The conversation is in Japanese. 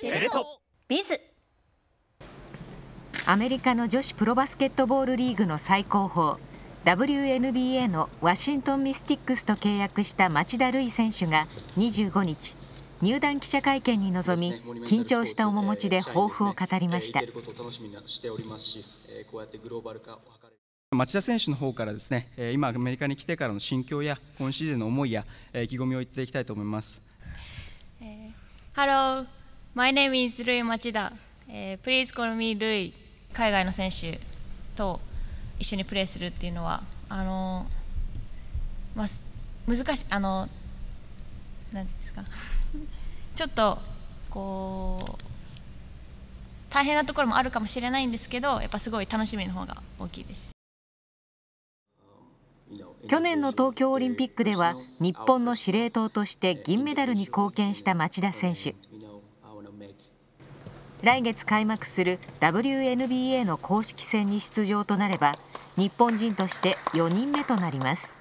テレ東ビズ。アメリカの女子プロバスケットボールリーグの最高峰 WNBA のワシントン・ミスティックスと契約した町田瑠唯選手が25日入団記者会見に臨み緊張した面持ちで抱負を語りました。町田選手の方からですね今アメリカに来てからの心境や今シーズンの思いや意気込みを言っていきたいと思います。Hello, my name is ルイ町田。Please call me ルイ。海外の選手と一緒にプレーするっていうのはあのまあ難しいあのなんですか ちょっとこう大変なところもあるかもしれないんですけどやっぱすごい楽しみの方が大きいです。去年の東京オリンピックでは日本の司令塔として銀メダルに貢献した町田選手来月開幕する WNBA の公式戦に出場となれば日本人として4人目となります。